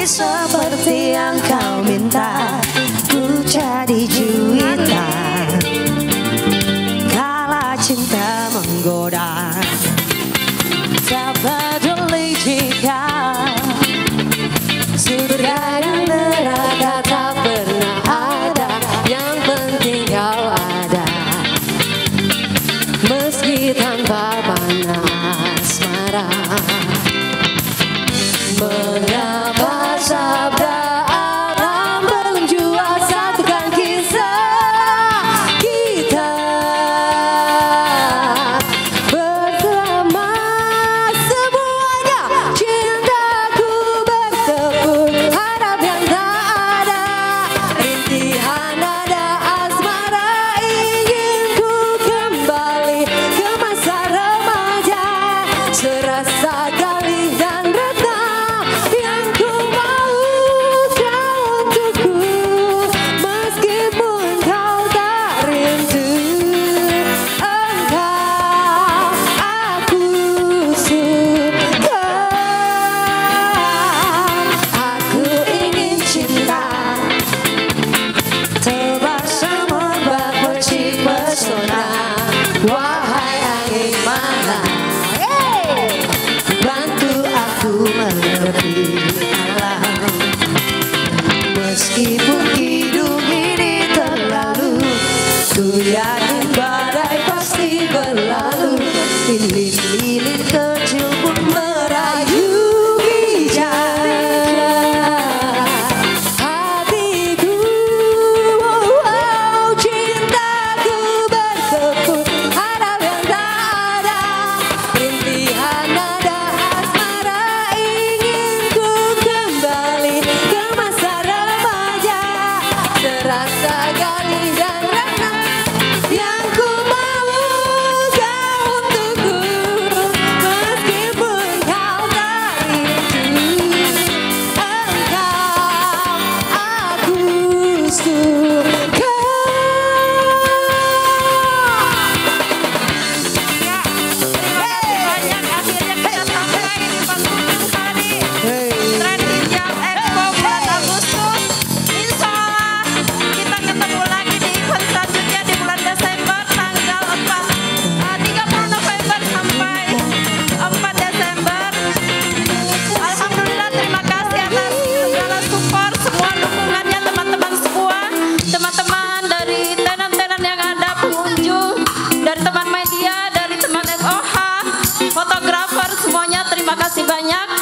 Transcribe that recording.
Seperti yang kau minta Ku jadi juwita. Kala cinta menggoda Tak peduli jika Surga dan neraka tak pernah ada Yang penting kau ada. Meski tanpa panas marah Menang. Hallelujah. kasih banyak.